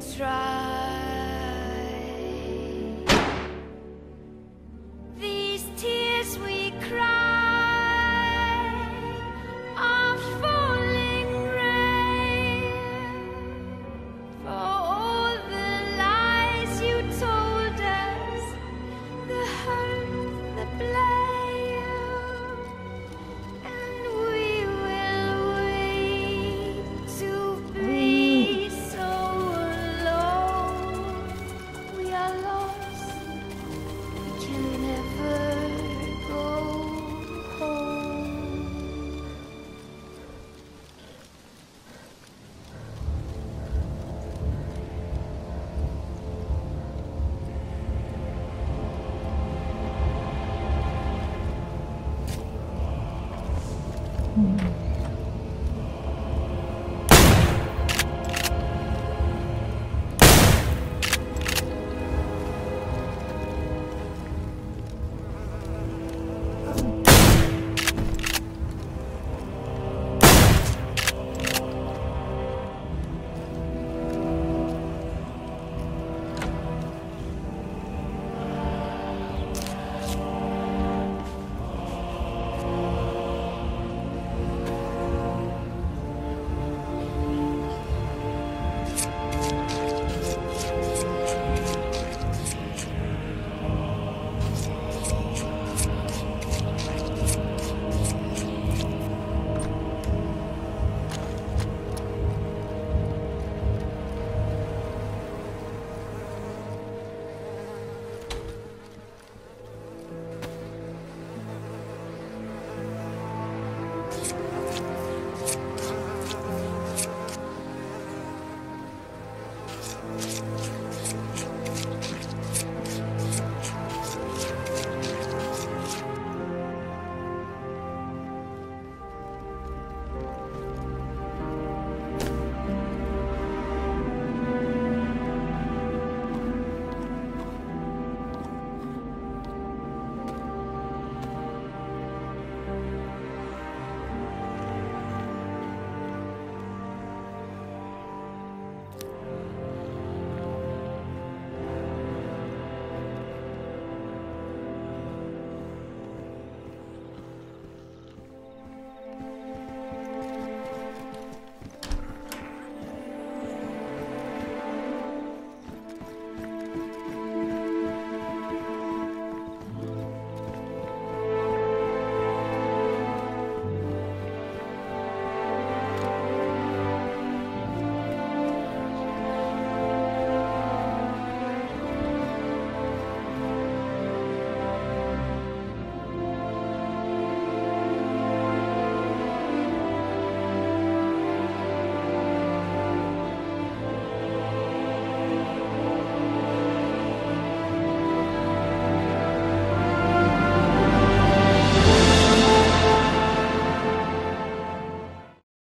try. Mm-hmm.